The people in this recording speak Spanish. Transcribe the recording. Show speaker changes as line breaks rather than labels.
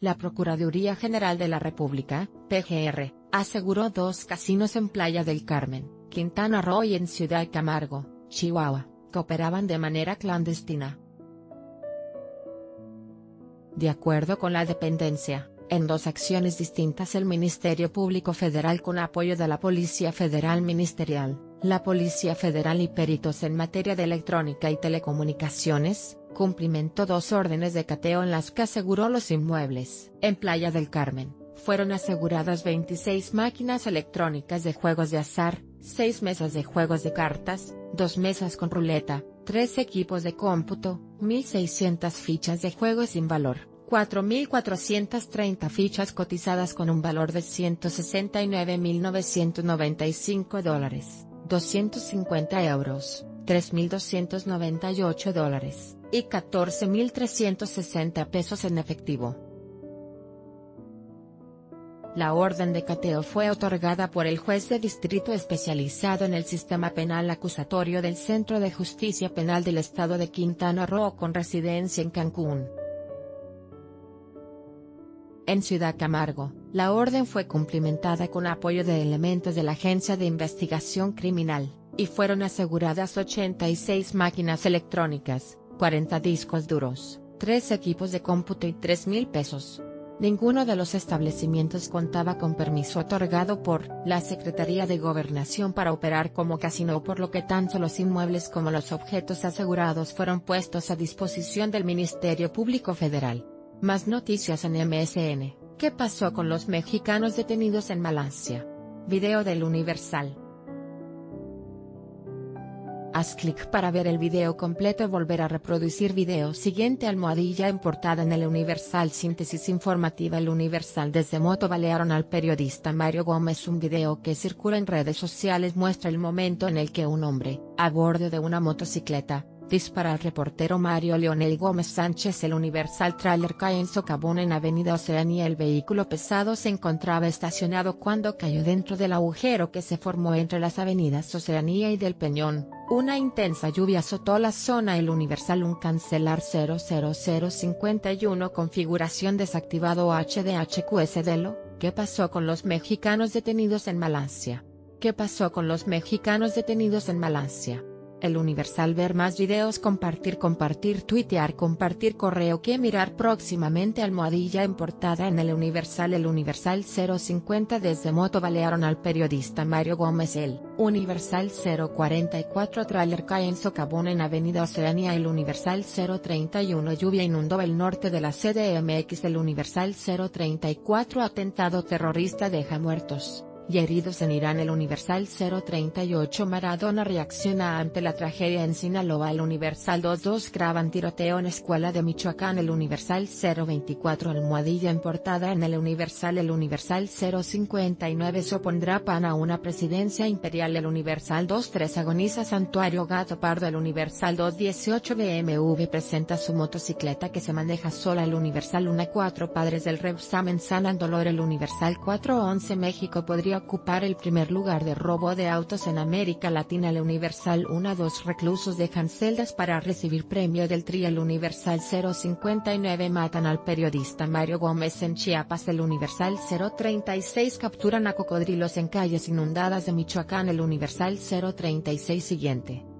La Procuraduría General de la República, PGR, aseguró dos casinos en Playa del Carmen, Quintana Roo y en Ciudad Camargo, Chihuahua, que operaban de manera clandestina. De acuerdo con la dependencia, en dos acciones distintas el Ministerio Público Federal con apoyo de la Policía Federal Ministerial, la Policía Federal y peritos en materia de electrónica y telecomunicaciones, cumplimentó dos órdenes de cateo en las que aseguró los inmuebles. En Playa del Carmen, fueron aseguradas 26 máquinas electrónicas de juegos de azar, 6 mesas de juegos de cartas, 2 mesas con ruleta, 3 equipos de cómputo, 1.600 fichas de juegos sin valor, 4.430 fichas cotizadas con un valor de 169.995 dólares, 250 euros, 3.298 dólares y 14.360 pesos en efectivo. La orden de cateo fue otorgada por el juez de distrito especializado en el sistema penal acusatorio del Centro de Justicia Penal del Estado de Quintana Roo con residencia en Cancún. En Ciudad Camargo, la orden fue cumplimentada con apoyo de elementos de la Agencia de Investigación Criminal, y fueron aseguradas 86 máquinas electrónicas, 40 discos duros, 3 equipos de cómputo y 3 mil pesos. Ninguno de los establecimientos contaba con permiso otorgado por la Secretaría de Gobernación para operar como casino por lo que tanto los inmuebles como los objetos asegurados fueron puestos a disposición del Ministerio Público Federal. Más noticias en MSN. ¿Qué pasó con los mexicanos detenidos en Malasia? Video del Universal. Haz clic para ver el video completo y volver a reproducir video siguiente. Almohadilla en portada en el Universal Síntesis Informativa. El Universal desde Moto balearon al periodista Mario Gómez. Un video que circula en redes sociales muestra el momento en el que un hombre, a bordo de una motocicleta, dispara al reportero Mario Leonel Gómez Sánchez. El Universal Trailer cae en socavón en Avenida Oceanía El vehículo pesado se encontraba estacionado cuando cayó dentro del agujero que se formó entre las avenidas Oceanía y del Peñón. Una intensa lluvia azotó la zona El Universal un cancelar 00051 configuración desactivado HDHQSDLO, ¿qué pasó con los mexicanos detenidos en Malasia? ¿Qué pasó con los mexicanos detenidos en Malasia? El Universal ver más videos compartir compartir tuitear compartir correo que mirar próximamente almohadilla en portada en el Universal El Universal 050 desde Moto balearon al periodista Mario Gómez El Universal 044 trailer cae en en Avenida Oceanía El Universal 031 lluvia inundó el norte de la CDMX El Universal 034 atentado terrorista deja muertos y heridos en Irán el Universal 038 Maradona reacciona ante la tragedia en Sinaloa el Universal 22 graban tiroteo en escuela de Michoacán el Universal 024 almohadilla en en el Universal el Universal 059 se opondrá PAN a una presidencia imperial el Universal 23 agoniza Santuario Gato Pardo el Universal 218 BMW presenta su motocicleta que se maneja sola el Universal 14 padres del Repsamen sanan dolor el Universal 411 México podría ocupar el primer lugar de robo de autos en América Latina. El Universal 1-2 reclusos dejan celdas para recibir premio del Trial Universal 059 matan al periodista Mario Gómez en Chiapas. El Universal 036 capturan a cocodrilos en calles inundadas de Michoacán. El Universal 036 siguiente.